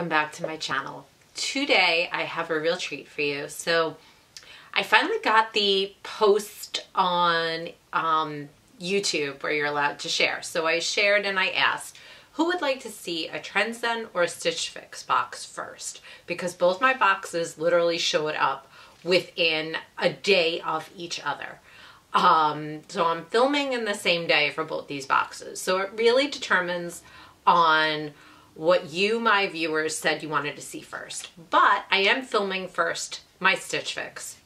welcome back to my channel. Today I have a real treat for you. So I finally got the post on um, YouTube where you're allowed to share. So I shared and I asked, who would like to see a Trendsend or a Stitch Fix box first? Because both my boxes literally showed up within a day of each other. Um, so I'm filming in the same day for both these boxes. So it really determines on what you, my viewers, said you wanted to see first. But I am filming first my Stitch Fix.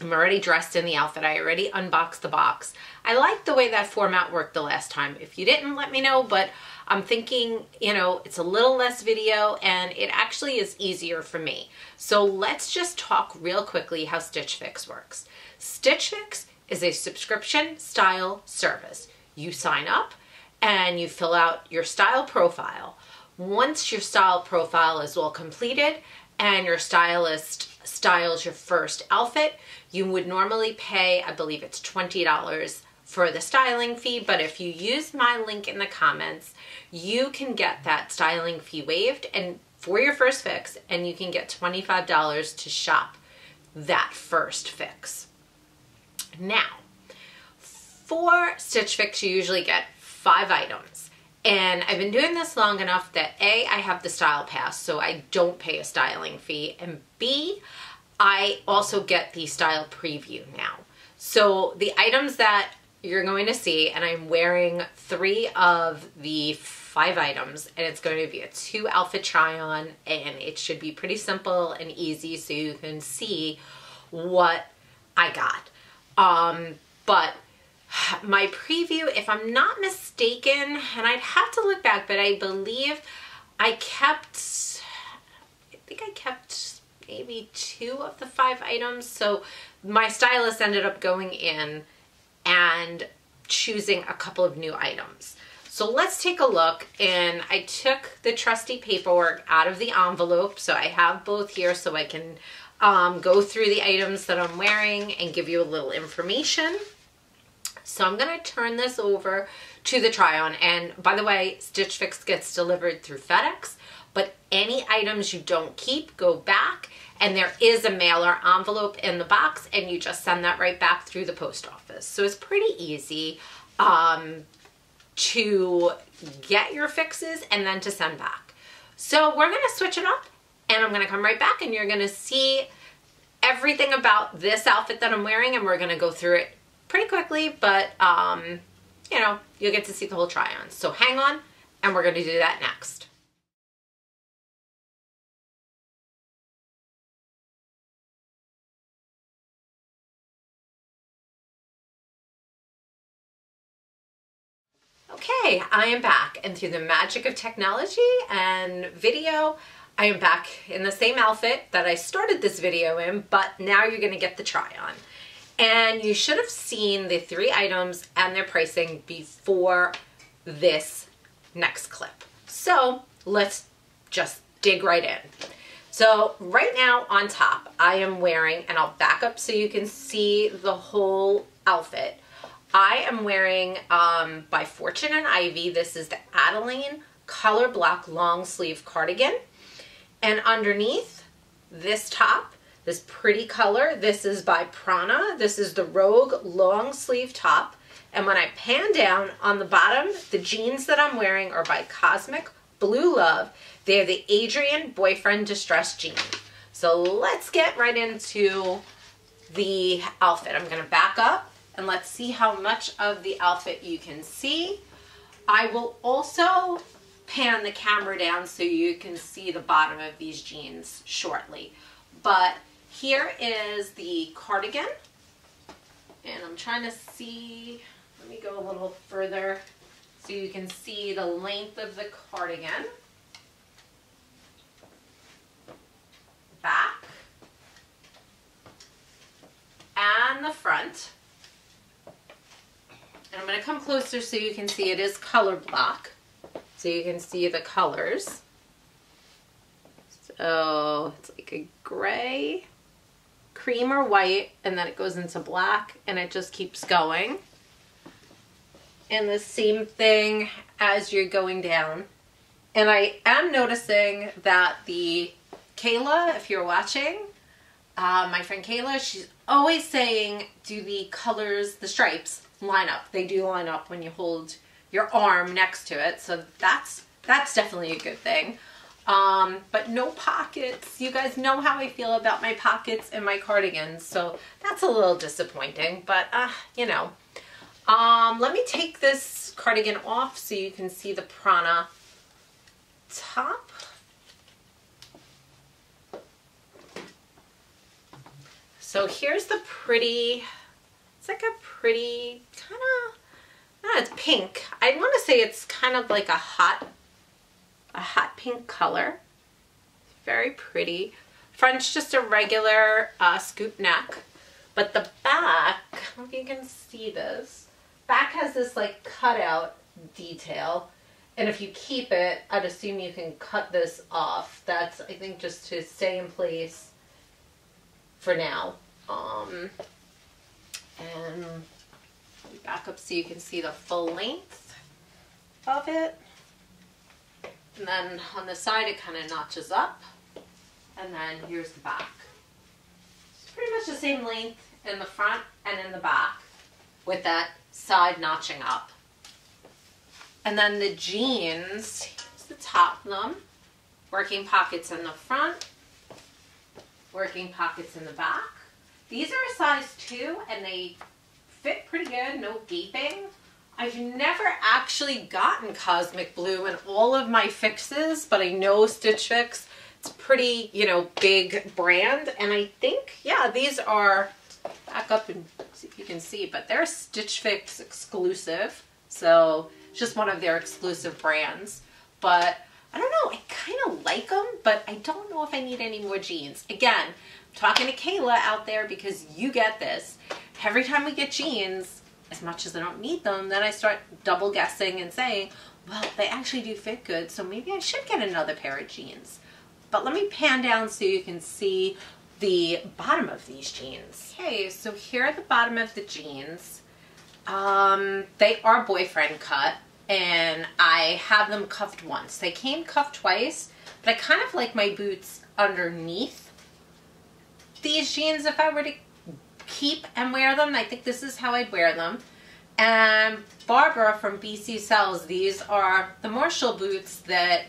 I'm already dressed in the outfit. I already unboxed the box. I like the way that format worked the last time. If you didn't, let me know, but I'm thinking, you know, it's a little less video and it actually is easier for me. So let's just talk real quickly how Stitch Fix works. Stitch Fix is a subscription style service. You sign up and you fill out your style profile. Once your style profile is well completed and your stylist styles your first outfit, you would normally pay, I believe it's $20 for the styling fee, but if you use my link in the comments, you can get that styling fee waived and for your first fix and you can get $25 to shop that first fix. Now, for Stitch Fix, you usually get five items. And I've been doing this long enough that A, I have the style pass, so I don't pay a styling fee. And B, I also get the style preview now. So the items that you're going to see, and I'm wearing three of the five items, and it's going to be a two outfit try on, and it should be pretty simple and easy so you can see what I got. Um, but my preview, if I'm not mistaken, and I'd have to look back, but I believe I kept, I think I kept maybe two of the five items. So my stylist ended up going in and choosing a couple of new items. So let's take a look and I took the trusty paperwork out of the envelope. So I have both here so I can um, go through the items that I'm wearing and give you a little information. So I'm going to turn this over to the try on. And by the way, Stitch Fix gets delivered through FedEx, but any items you don't keep go back and there is a mailer envelope in the box and you just send that right back through the post office. So it's pretty easy um, to get your fixes and then to send back. So we're to switch it up and I'm to come right back and you're to see everything about this outfit that I'm wearing and we're to go through it pretty quickly, but um, you know, you'll get to see the whole try on. So hang on and we're going to do that next. Okay, I am back and through the magic of technology and video, I am back in the same outfit that I started this video in, but now you're gonna get the try on. And you should have seen the three items and their pricing before this next clip. So let's just dig right in. So right now on top, I am wearing, and I'll back up so you can see the whole outfit. I am wearing um, by Fortune and Ivy, this is the Adeline color block long sleeve cardigan. And underneath this top, this pretty color, this is by Prana. This is the Rogue long sleeve top. And when I pan down on the bottom, the jeans that I'm wearing are by Cosmic Blue Love. They're the Adrianne Boyfriend Distress Jean. So let's get right into the outfit. I'm gonna back up and let's see how much of the outfit you can see. I will also pan the camera down so you can see the bottom of these jeans shortly. But here is the cardigan. And I'm trying to see, let me go a little further so you can see the length of the cardigan. Back. And the front. And I'm going to come closer so you can see it is color block so you can see the colors. So it's like a gray, cream or white, and then it goes into black and it just keeps going. And the same thing as you're going down And I am noticing that the Kayla, if you're watching, uh, my friend Kayla, she's always saying, do the colors, the stripes line up. They do line up when you hold your arm next to it. So that's, that's definitely a good thing. Um, but no pockets. You guys know how I feel about my pockets and my cardigans. So that's a little disappointing, but uh, you know. Um, let me take this cardigan off so you can see the Prana top. So here's the pretty, it's like a pretty kind of, ah, it's pink. I want to say it's kind of like a hot, a hot pink color. Very pretty. Front's just a regular uh, scoop neck. But the back, I don't know if you can see this, back has this like cutout detail. And if you keep it, I'd assume you can cut this off. That's, I think, just to stay in place for now. Um, and back up so you can see the full length of it. And then on the side it kind of notches up. And then here's the back. It's pretty much the same length in the front and in the back with that side notching up. And then the jeans, the top of them. Working pockets in the front, working pockets in the back. These are a size 2 and they fit pretty good, no gaping. I've never actually gotten Cosmic Blue in all of my fixes, but I know Stitch Fix, it's pretty, you know, big brand. And I think, yeah, these are, back up and see if you can see, but they're Stitch Fix exclusive. So it's just one of their exclusive brands. But I don't know, I kind of like them, but I don't know if I need any more jeans. Again, I'm talking to Kayla out there because you get this. Every time we get jeans, as much as I don't need them, then I start double guessing and saying, well, they actually do fit good, so maybe I should get another pair of jeans. But let me pan down so you can see the bottom of these jeans. Okay, so here are the bottom of the jeans. Um, they are boyfriend cut and I have them cuffed once. They came cuffed twice, but I kind of like my boots underneath these jeans if I were to keep and wear them. I think this is how I'd wear them. And Barbara from BC Sells, these are the Marshall boots that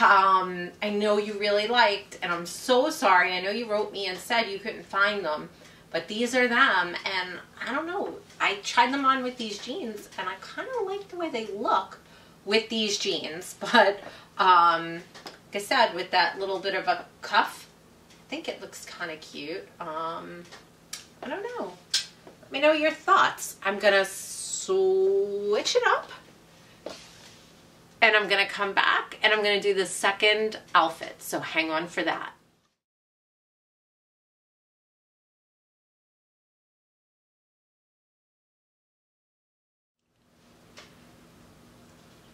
um, I know you really liked, and I'm so sorry. I know you wrote me and said you couldn't find them. But these are them, and I don't know. I tried them on with these jeans, and I kind of like the way they look with these jeans. But, um, like I said, with that little bit of a cuff, I think it looks kind of cute. Um, I don't know. Let me know your thoughts. I'm going to switch it up. And I'm to come back, and I'm to do the second outfit. So hang on for that.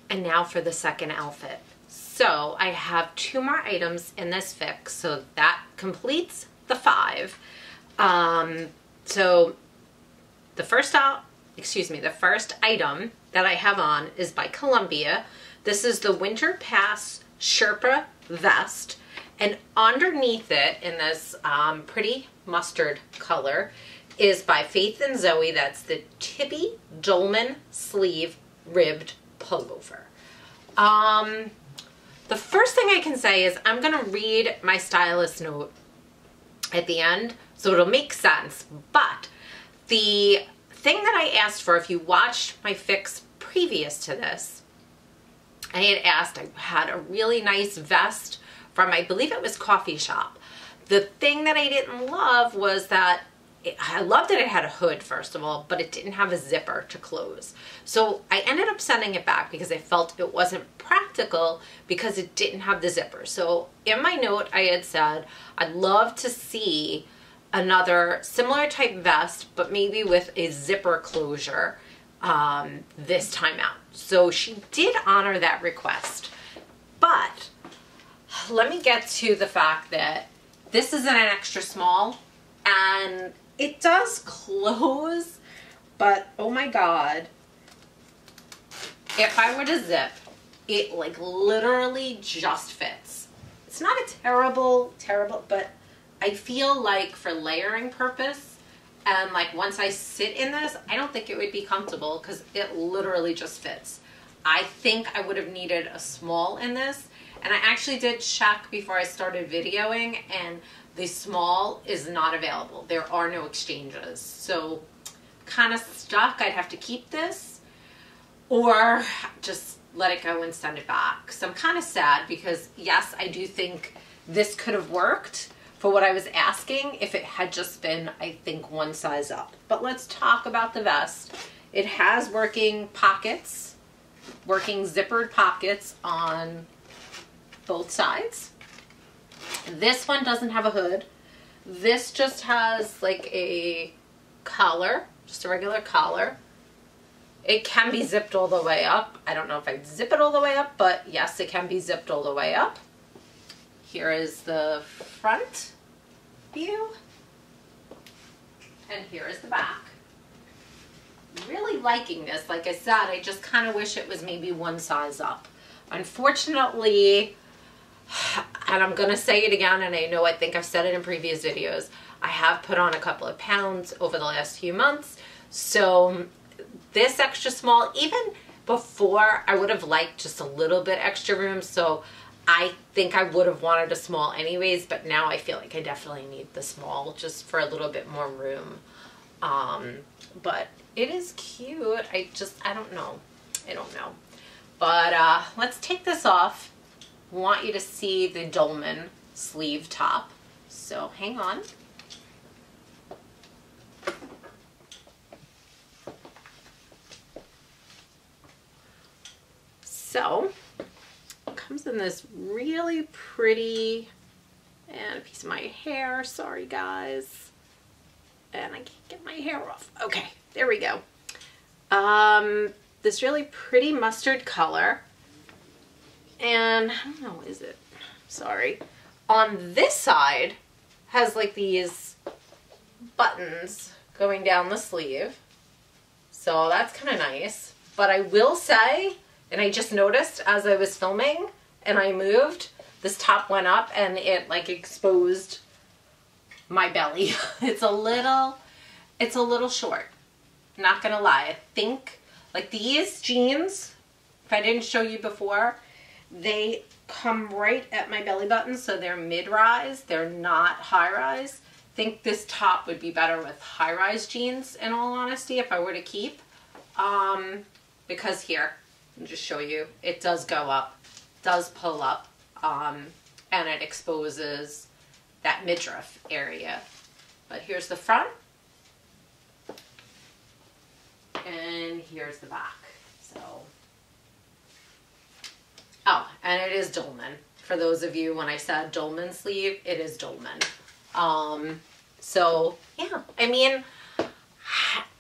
And now for the second outfit. So I have two more items in this fix, so that completes the five. Um, so the first out, excuse me, the first item that I have on is by Columbia. This is the Winter Pass Sherpa vest. And underneath it, in this um, pretty mustard color, is by Faith and Zoe. That's the Tibi Dolman sleeve ribbed pullover. Um, the first thing I can say is I'm going to read my stylist note at the end so it'll make sense. But the thing that I asked for, if you watched my fix previous to this, I had asked, I had a really nice vest from, I believe it was Coffee Shop. The thing that I didn't love was that I loved that it had a hood, first of all, but it didn't have a zipper to close. So I ended up sending it back because I felt it wasn't practical because it didn't have the zipper. So in my note, I had said, I'd love to see another similar type vest, but maybe with a zipper closure um, this time out. So she did honor that request. But let me get to the fact that this is an extra small and it does close, but oh my god. If I were to zip, it like literally just fits. It's not a terrible, terrible, but I feel like for layering purpose, and like once I sit in this, I don't think it would be comfortable because it literally just fits. I think I would have needed a small in this. And I actually did check before I started videoing and the small is not available. There are no exchanges. So kind of stuck. I'd have to keep this or just let it go and send it back. So I'm kind of sad because yes, I do think this could have worked for what I was asking if it had just been, I think, one size up. But let's talk about the vest. It has working pockets, working zippered pockets on both sides. This one doesn't have a hood. This just has like a collar, just a regular collar. It can be zipped all the way up. I don't know if I'd zip it all the way up, but yes, it can be zipped all the way up. Here is the front view. And here is the back. Really liking this. Like I said, I just kind of wish it was maybe one size up. Unfortunately, and I'm going to say it again, and I know I think I've said it in previous videos, I have put on a couple of pounds over the last few months. So this extra small, even before I would have liked just a little bit extra room. So I think I would have wanted a small anyways, but now I feel like I definitely need the small just for a little bit more room. Um, but it is cute. I just, I don't know. I don't know. But uh, let's take this off. want you to see the dolman sleeve top. So hang on. So comes in this really pretty, and a piece of my hair, sorry guys. And I can't get my hair off. Okay, there we go. Um, this really pretty mustard color. And, I don't know, is it? Sorry. On this side, has like these buttons going down the sleeve. So that's kind of nice. But I will say, and I just noticed as I was filming, and I moved, this top went up and it like exposed my belly. it's a little, it's a little short. Not gonna lie. I think like these jeans, if I didn't show you before, they come right at my belly button. So they're mid-rise. They're not high-rise. think this top would be better with high-rise jeans in all honesty if I were to keep. Um, because here, I'll just show you, it does go up does pull up um, and it exposes that midriff area. But here's the front and here's the back. So, oh, and it is dolman. For those of you, when I said dolman sleeve, it is dolman. Um, so yeah, I mean,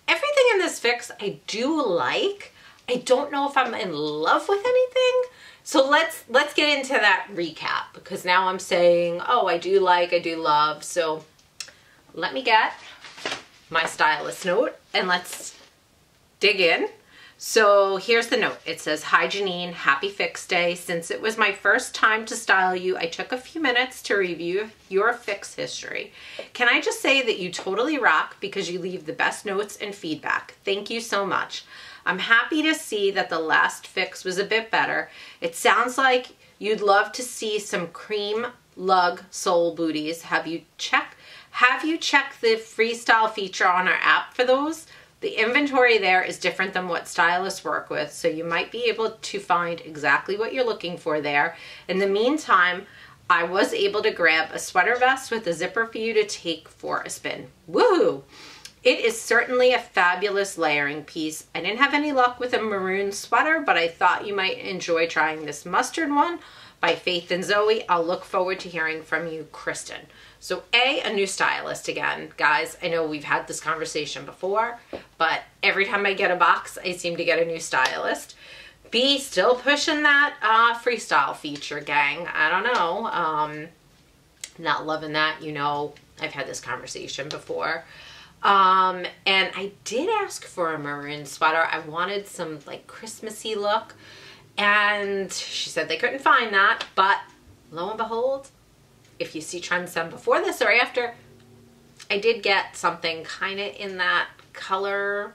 everything in this fix I do like. I don't know if I'm in love with anything, so let's let's get into that recap because now I'm saying, oh, I do like, I do love. So let me get my stylist note and let's dig in. So here's the note. It says, Hi Janine, happy fix day. Since it was my first time to style you, I took a few minutes to review your fix history. Can I just say that you totally rock because you leave the best notes and feedback. Thank you so much. I'm happy to see that the last fix was a bit better. It sounds like you'd love to see some cream lug sole booties. Have you checked have you checked the freestyle feature on our app for those? The inventory there is different than what stylists work with, so you might be able to find exactly what you're looking for there. In the meantime, I was able to grab a sweater vest with a zipper for you to take for a spin. Woohoo! It is certainly a fabulous layering piece. I didn't have any luck with a maroon sweater, but I thought you might enjoy trying this mustard one by Faith and Zoe. I'll look forward to hearing from you, Kristen. So A, a new stylist again. Guys, I know we've had this conversation before, but every time I get a box, I seem to get a new stylist. B, still pushing that uh, freestyle feature, gang. I don't know. Um, not loving that, you know, I've had this conversation before. Um, and I did ask for a maroon sweater. I wanted some like Christmassy look. And she said they couldn't find that, but lo and behold, if you see Trendsend before this or after, I did get something kind of in that color.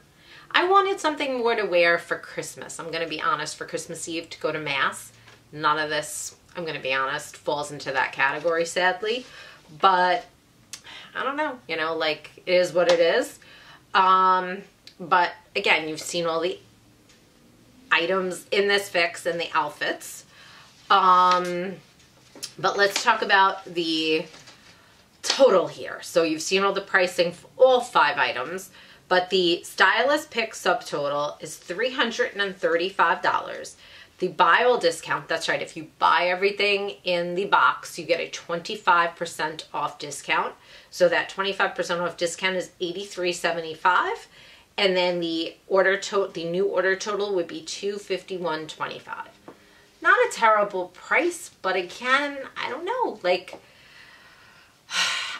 I wanted something more to wear for Christmas. I'm going to be honest, for Christmas Eve to go to Mass. None of this, I'm going to be honest, falls into that category, sadly. But I don't know, you know, like it is what it is. Um, but again, you've seen all the items in this fix and the outfits. Um, but let's talk about the total here. So you've seen all the pricing for all five items, but the stylist pick subtotal is $335. The buy all discount, that's right, if you buy everything in the box, you get a 25% off discount. So that 25% off discount is $83.75. And then the order total, the new order total would be $251.25. Not a terrible price, but again, I don't know, like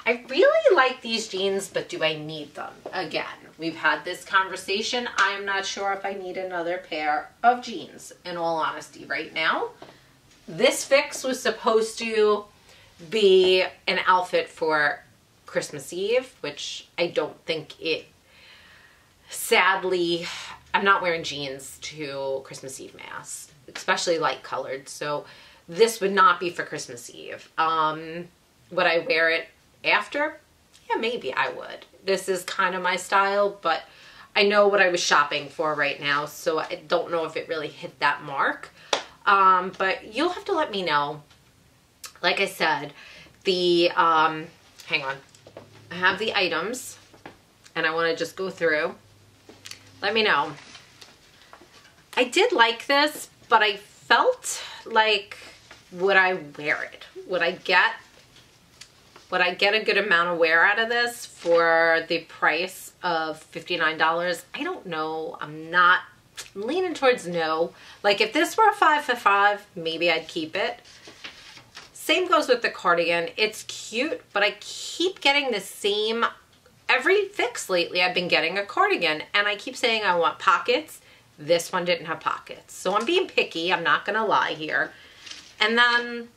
I really like these jeans, but do I need them? Again, we've had this conversation. I am not sure if I need another pair of jeans, in all honesty, right now. This fix was supposed to be an outfit for Christmas Eve, which I don't think it, sadly, I'm not wearing jeans to Christmas Eve mass, especially light colored. So this would not be for Christmas Eve. Um, would I wear it after? Yeah, maybe I would. This is kind of my style, but I know what I was shopping for right now, so I don't know if it really hit that mark. Um, but you'll have to let me know. Like I said, the, um, hang on. I have the items, and I want to just go through. Let me know. I did like this, but I felt like, would I wear it? Would I get would I get a good amount of wear out of this for the price of $59? I don't know. I'm not I'm leaning towards no. Like if this were a five for five, maybe I'd keep it. Same goes with the cardigan. It's cute, but I keep getting the same, every fix lately I've been getting a cardigan and I keep saying I want pockets. This one didn't have pockets. So I'm being picky, I'm not gonna lie here. And then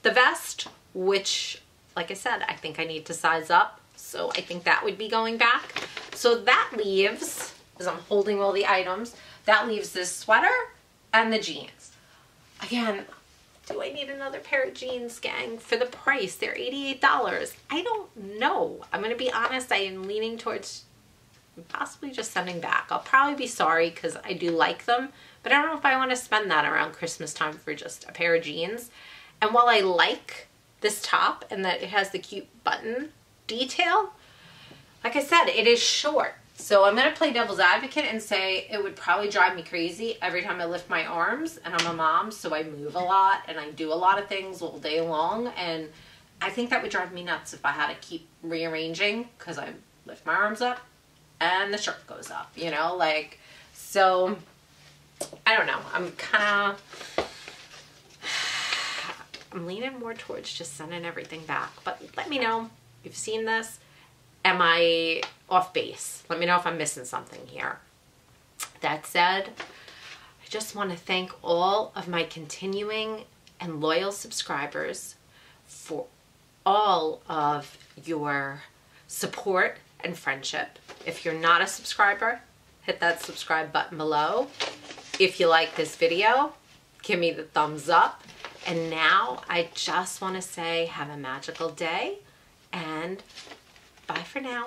the vest, which like I said, I think I need to size up. So I think that would be going back. So that leaves, as I'm holding all the items, that leaves this sweater and the jeans. Again, do I need another pair of jeans, gang, for the price? They're $88. I don't know. I'm going to be honest, I am leaning towards possibly just sending back. I'll probably be sorry because I do like them, but I don't know if I want to spend that around Christmas time for just a pair of jeans. And while I like this top and that it has the cute button detail. Like I said, it is short. So I'm going to play devil's advocate and say it would probably drive me crazy every time I lift my arms. And I'm a mom, so I move a lot and I do a lot of things all day long. And I think that would drive me nuts if I had to keep rearranging because I lift my arms up and the shirt goes up, you know, like, so I don't know. I'm kind of I'm leaning more towards just sending everything back. But let me know you've seen this. Am I off base? Let me know if I'm missing something here. That said, I just want to thank all of my continuing and loyal subscribers for all of your support and friendship. If you're not a subscriber, hit that subscribe button below. If you like this video, give me the thumbs up and now I just want to say have a magical day and bye for now.